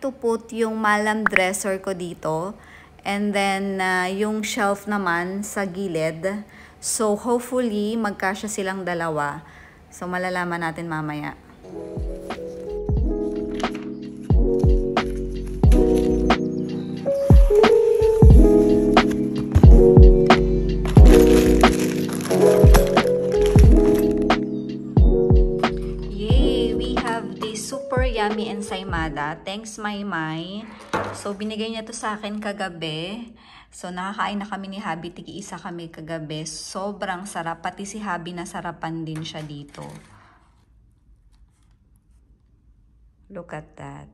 to put yung malam dresser ko dito. And then, uh, yung shelf naman sa gilid. So, hopefully, magkasya silang dalawa. So, malalaman natin mamaya. Yummy ensaymada. Thanks, Maymay. So, binigay niya to sa akin kagabi. So, nakakain na kami ni Habi. Tigi-isa kami kagabi. Sobrang sarap. Pati si Habi nasarapan din siya dito. Look at that.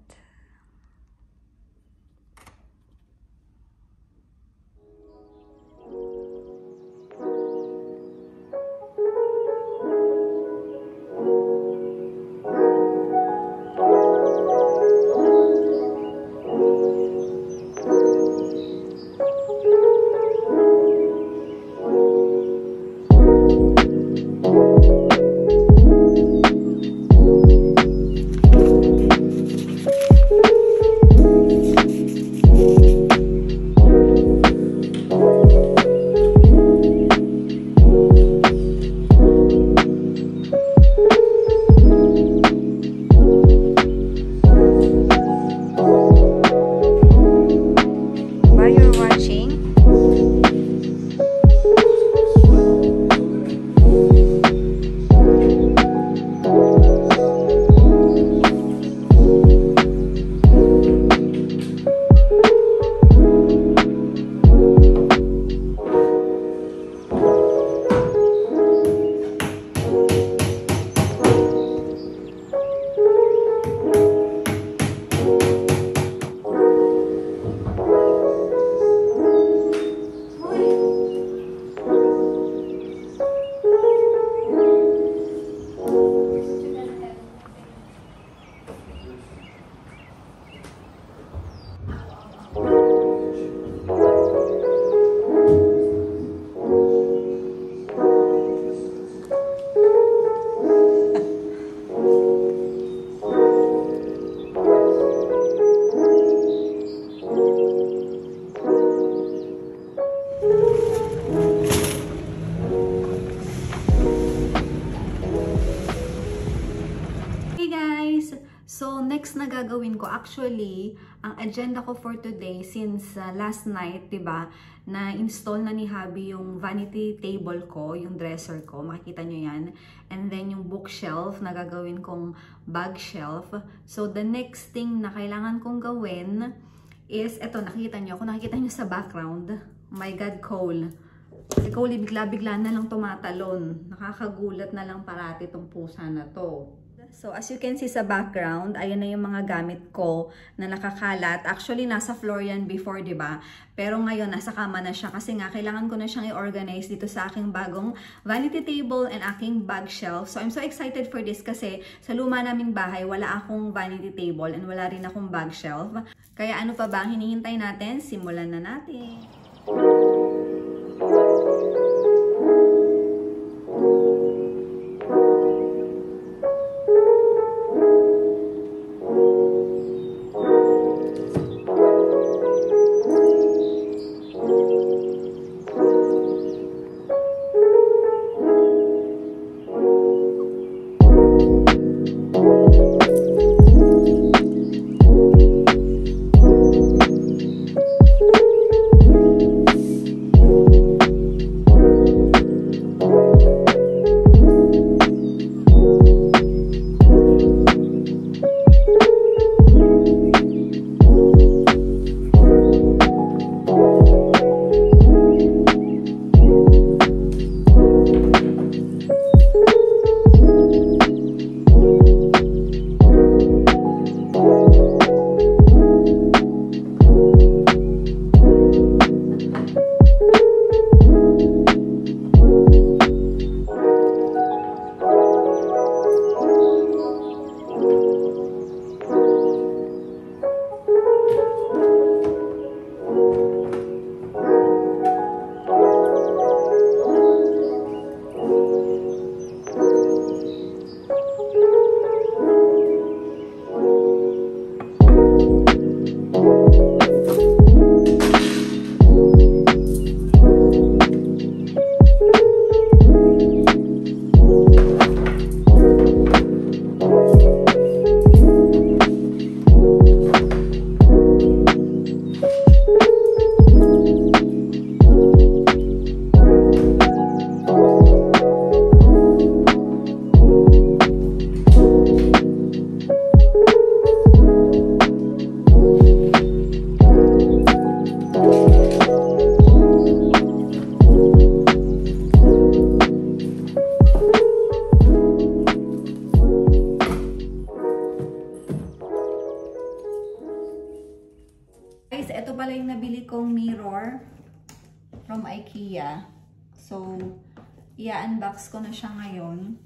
Actually, ang agenda ko for today, since uh, last night, 'di ba na-install na ni Habi yung vanity table ko, yung dresser ko, makikita nyo yan. And then, yung bookshelf, na gagawin kong bag shelf. So, the next thing na kailangan kong gawin is, eto, nakikita nyo, kung nakikita nyo sa background, my God, Cole. Si Cole, bigla-bigla na lang tumatalon. Nakakagulat na lang parati tong pusa na to. So, as you can see sa background, ayan na yung mga gamit ko na nakakalat. Actually, nasa floor yan before, ba? Pero ngayon, nasa kama na siya kasi nga, kailangan ko na siyang i-organize dito sa aking bagong vanity table and aking bag shelf. So, I'm so excited for this kasi sa luma naming bahay, wala akong vanity table and wala rin akong bag shelf. Kaya ano pa ba ang hinihintay natin? Simulan na natin. I-unbox ko na siya ngayon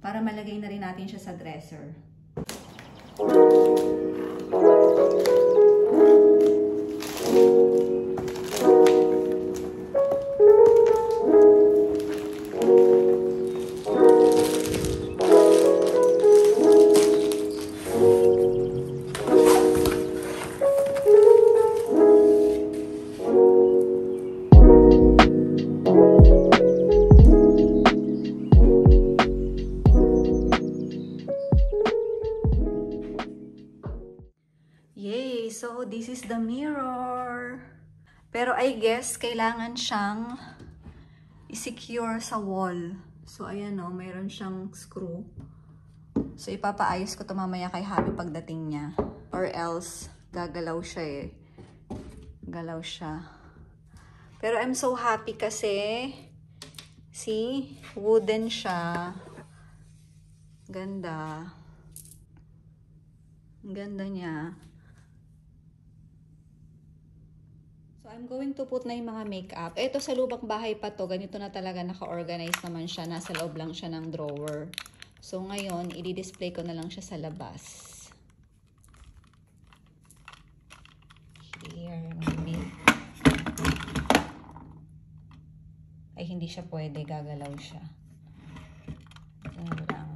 para malagay na rin natin siya sa dresser. So, this is the mirror. Pero I guess, kailangan siyang i-secure sa wall. So, ayan o, mayroon siyang screw. So, ipapaayos ko to mamaya kay Happy pagdating niya. Or else, gagalaw siya eh. Galaw siya. Pero I'm so happy kasi, see, wooden siya. Ganda. Ganda niya. So, I'm going to put na yung mga makeup. Ito sa lubak bahay pa to. Ganito na talaga naka-organize naman siya. Nasa loob lang siya ng drawer. So, ngayon, i-display ko na lang siya sa labas. Here, maybe. Ay, hindi siya pwede. Gagalaw siya. Yan lang.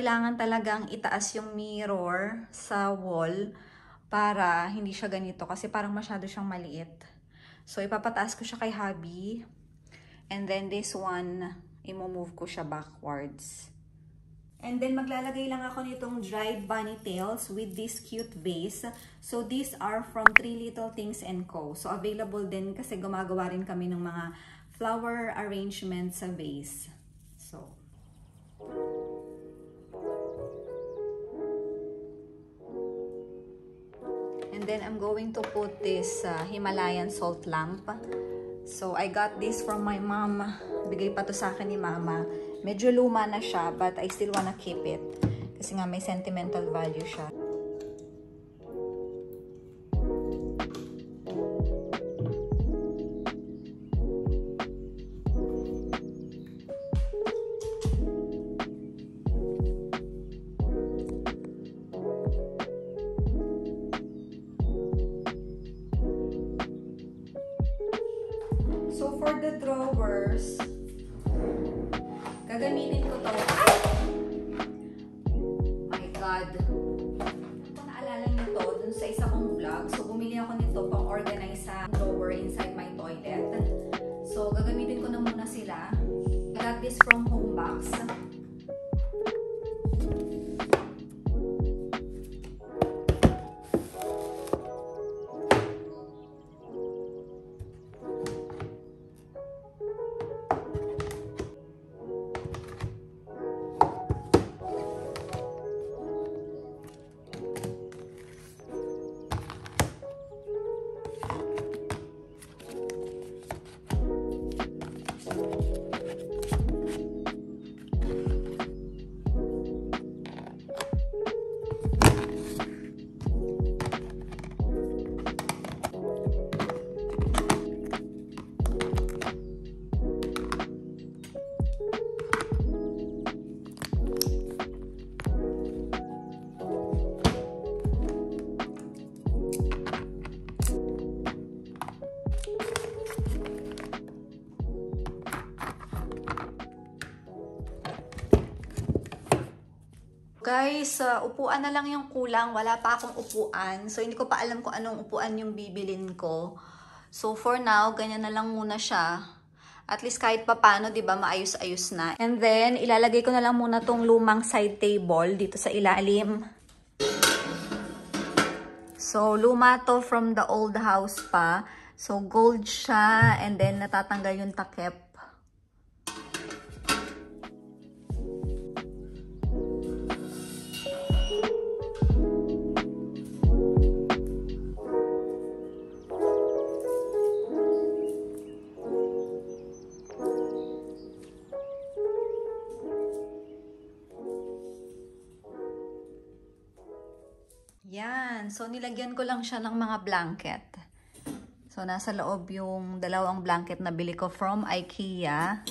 Kailangan talagang itaas yung mirror sa wall para hindi siya ganito kasi parang masyado siyang maliit. So, ipapataas ko siya kay hubby. And then this one, imo-move ko siya backwards. And then, maglalagay lang ako nitong dried bunny tails with this cute vase. So, these are from Three Little Things Co. So, available din kasi gumagawa rin kami ng mga flower arrangement sa vase. And then I'm going to put this uh, Himalayan salt lamp. So I got this from my mom. Bigay pa to sa akin ni mama. Medyo luma na siya but I still wanna keep it. Kasi nga may sentimental value siya. So, for the drawers, gagamitin ko to. Ay! My God. Kung naalala niyo to, dun sa isa kong vlog, so bumili ako nito pang organize sa drawer inside my toilet. So, gagamitin ko na muna sila. I got this from Homebox. Guys, uh, upuan na lang yung kulang. Wala pa akong upuan. So, hindi ko pa alam kung anong upuan yung bibilin ko. So, for now, ganyan na lang muna siya. At least kahit pa paano, di ba, maayos-ayos na. And then, ilalagay ko na lang muna tong lumang side table dito sa ilalim. So, luma to from the old house pa. So, gold siya. And then, natatanggal yung takip. Nilagyan ko lang siya ng mga blanket. So, nasa loob yung dalawang blanket na bili ko from IKEA.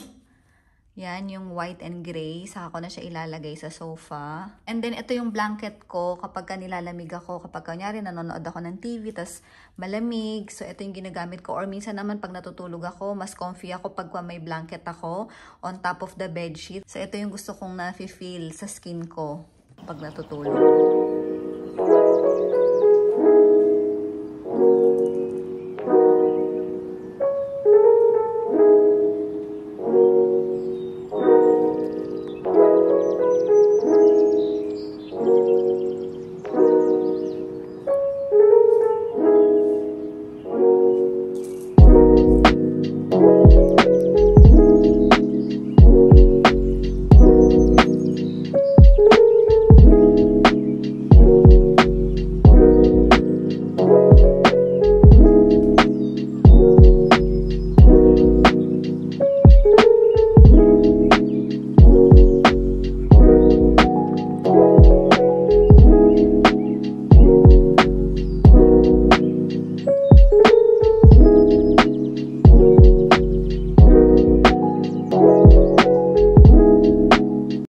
Yan, yung white and gray. Saka ko na siya ilalagay sa sofa. And then, ito yung blanket ko kapag ka nilalamig ako. Kapag kanyari, nanonood ako ng TV, tas malamig. So, ito yung ginagamit ko. Or minsan naman, pag natutulog ako, mas comfy ako pag may blanket ako on top of the bedsheet. So, ito yung gusto kong na-feel sa skin ko pag natutulog.